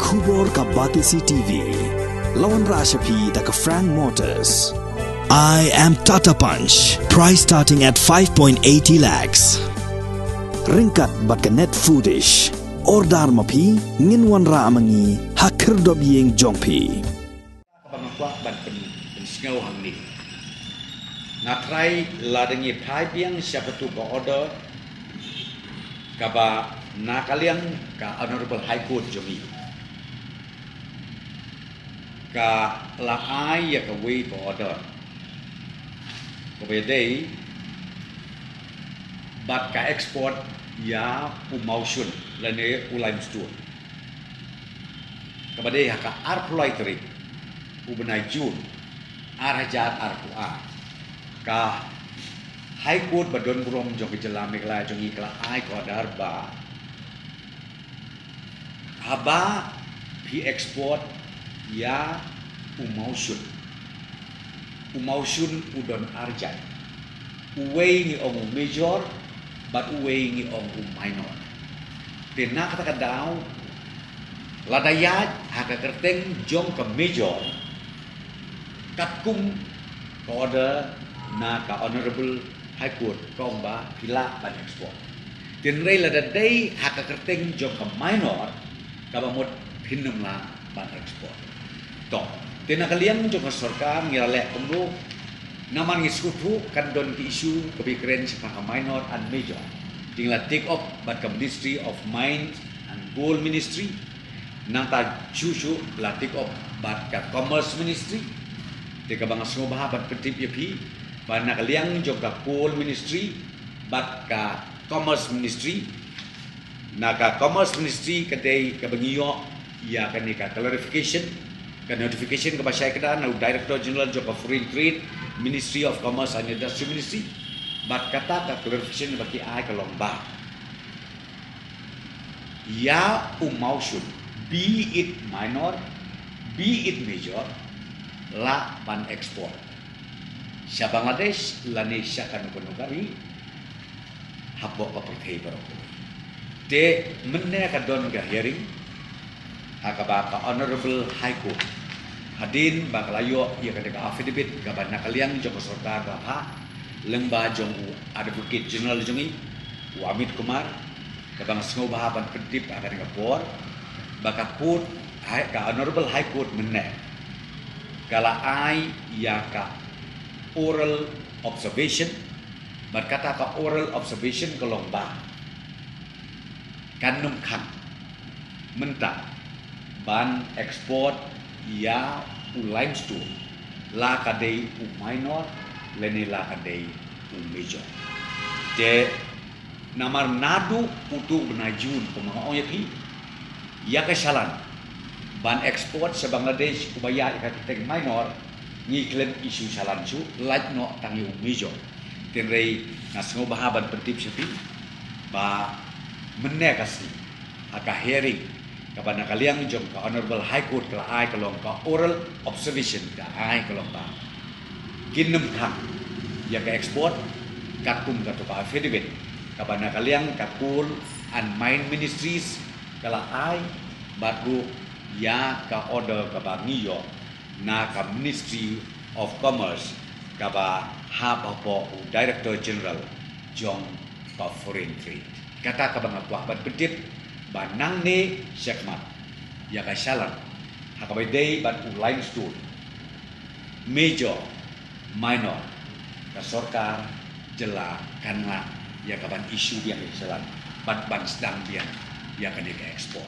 Kubor ka Batisi TV. Lawan Rashapi taka Frank Motors. I am Tata Punch. Price starting at 5.80 lakhs. Ringkat bat ka net foodish. Ordar mapi ngin wan ra amangi hakir dob yeng jongpi. na try la dengi phai biang siapa tu ko order ka ba na kalian ka honorable high court jomi ka la ai ya ka we ko order ko be dei bat ka export ya u mausun la ne u lime store ka ba dei ka ar ploy trik ubenai jun arajat arku'a ka high court badon burom jong jela mekla jong ikla ai ko darba haba pi export ya umausun umausun udon arjat uwei ni ong major but uwei ni ong minor Tena kata kadau ladayat haka kerteng jong ke major katkum ke order na ka honorable high court kong ba pila ban export tin rei la da dei haka kerteng jong ka minor ka ba mod pinum la ban export to tin na kalian jong ka sarkar ngira le kumru naman ngi skutu kan don ki isu ke bikren sa ka minor and major. Tingla take up ka ministry of mines and gold ministry. Nang ta chuchu la take up ka commerce ministry. Teka bang semua bahan bat petip liang jog ka ministry Bat ka commerce ministry. Nak ka commerce ministry kadai ka bangiyo Ya kan ka clarification Ka notification ka basay kada Na director general ka foreign trade Ministry of Commerce and Industry Ministry Bat kata ka clarification bagi ay ka lomba Ya umausun Be it minor Be it major la ban ekspor. Sa Bangladesh lani siya kan hapo ka perthei baro. Te menne ka don ga hearing hakaba ka honorable high court. Hadin bakalayo ia ka ka affidavit ka ban nakaliang jong sarkar ka ha lemba jong advocate general jongi. Wamit Kumar. Ka bang sngo bahaban pedip akan ka por baka court ka honorable high court menne kala ai ya ka oral observation. Berkata ka oral observation ke lomba. Kanum kan menta ban export ya u limestone la kadei u minor leni la kadei u major. De namar nadu utu benajun pemangau ya pi ya kesalan ban ekspor sa Bangladesh kubaya ikakitek minor ngiklen isu salan su like no tangi umijo tenrei nasngo bahaban pentip sepi ba menne kasi aka hearing kepada kalian jom ka honorable high court kala ai kalong ka oral observation ka ai kalong ba kinem kang ya ka export katum ka to ka affidavit kepada kalian ka coal and mine ministries kala ai batu ya ka order ka ba ngiyo na ka Ministry of Commerce ka ba haba po Director General John ka Foreign Trade. Kata ka ba nga kwa ba bedit ba nang ni sekmat ya ka salan hakabay day ba u limestone major minor. Ka sorkar jela kanwa ya ka ban isu yang salan bat ban sedang dia ya ka di ekspor.